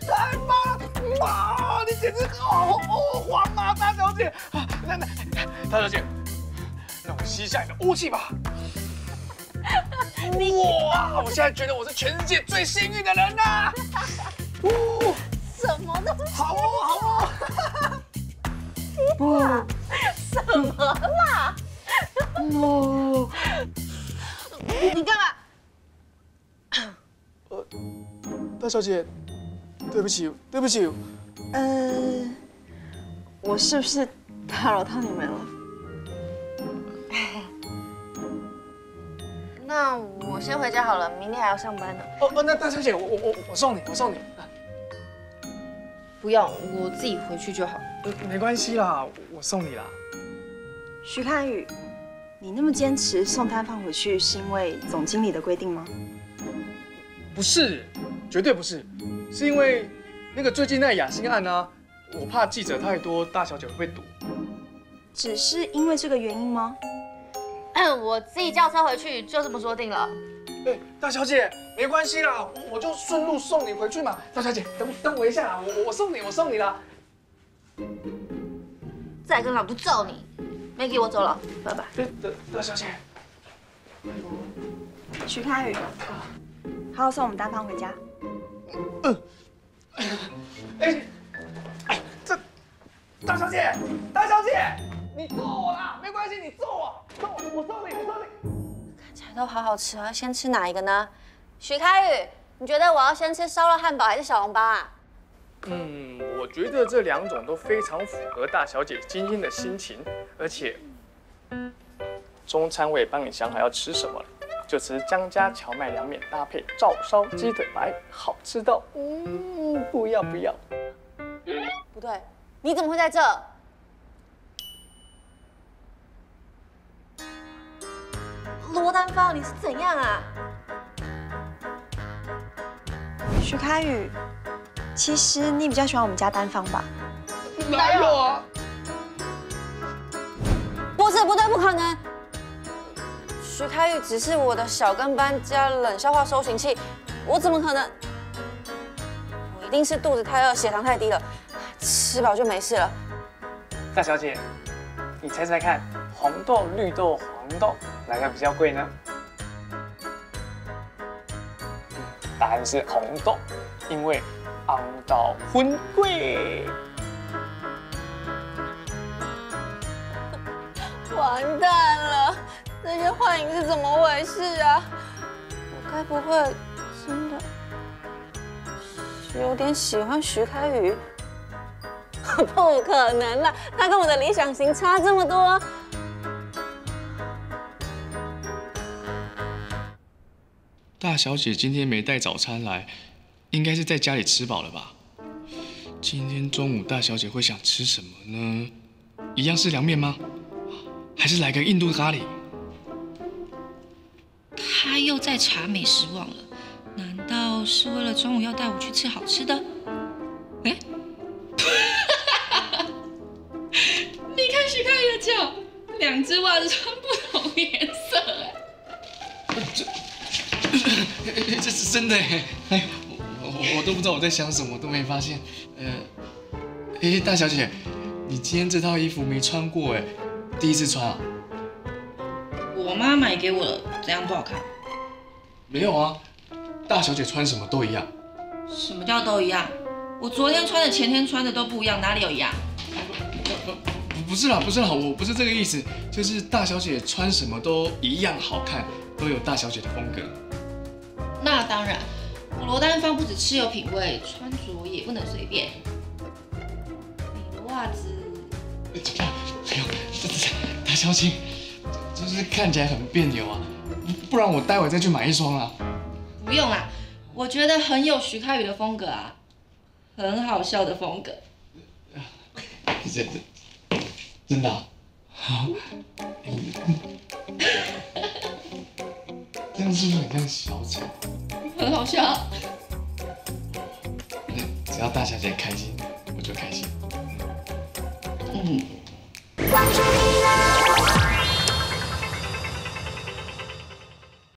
太棒了！哇，你简直好欧皇啊，大小姐！啊，那那大小姐，让我吸下你的雾气吧。哇，我现在觉得我是全世界最幸运的人呐！哦，什么都好哦，好哦。哇，什么啦？哇，你干嘛？呃，大小姐，对不起，对不起。呃，我是不是打扰到你们了？那我先回家好了，明天还要上班呢。哦哦，那大小姐，我我我我送你，我送你。不用，我自己回去就好。没关系啦，我送你啦。徐看宇，你那么坚持送摊放回去，是因为总经理的规定吗？不是，绝对不是，是因为那个最近那雅兴案呢，我怕记者太多，大小姐会被堵。只是因为这个原因吗？我自己叫车回去，就这么说定了。哎，大小姐，没关系啦，我就顺路送你回去嘛。大小姐，等等我一下，我我送你，我送你啦。再跟老不揍你，Maggie，我走了，拜拜。大大小姐，徐开宇，好好送我们大胖回家。嗯。哎，哎，这大小姐，大小姐。你揍我啦，没关系，你揍我，揍我，我揍你，我揍你。看起来都好好吃啊，先吃哪一个呢？许开宇，你觉得我要先吃烧肉汉堡还是小笼包啊？嗯，我觉得这两种都非常符合大小姐今天的心情，而且中餐我也帮你想好要吃什么了，就吃江家荞麦凉面搭配照烧鸡腿排，好吃到嗯，不要不要。不对，你怎么会在这？罗丹芳，你是怎样啊？徐开宇，其实你比较喜欢我们家丹芳吧？哪有啊？不是，不对，不可能。徐开宇只是我的小跟班加冷笑话收寻器，我怎么可能？我一定是肚子太饿，血糖太低了，吃饱就没事了。大小姐，你猜猜看，红豆、绿豆、黄豆。哪个比较贵呢？答案是红豆，因为昂到昏贵。完蛋那，些幻影是怎么回事啊？我该不会真的有点喜欢徐开宇？不可能啦，他跟我的理想型差这么多。大小姐今天没带早餐来，应该是在家里吃饱了吧？今天中午大小姐会想吃什么呢？一样是凉面吗？还是来个印度咖喱？他又在查美食网了，难道是为了中午要带我去吃好吃的？哎，你看徐开宇的脚，两只袜子穿不同颜色，哎。这是真的哎！哎，我我都不知道我在想什么，都没发现。呃，哎，大小姐，你今天这套衣服没穿过哎，第一次穿啊？我妈买给我的，怎样不好看？没有啊，大小姐穿什么都一样。什么叫都一样？我昨天穿的、前天穿的都不一样，哪里有一样？不是啦，不是啦，我不是这个意思，就是大小姐穿什么都一样好看，都有大小姐的风格。那当然，我罗丹芳不止吃有品味，穿着也不能随便。你的袜子，哎呦，大小姐，就是看起来很别扭啊，不然我待会再去买一双啊。不用啦，我觉得很有徐开宇的风格啊，很好笑的风格。真的，真的，好。这样是不是很像小丑？很好笑。只要大小姐开心，我就开心。嗯。关注你啦！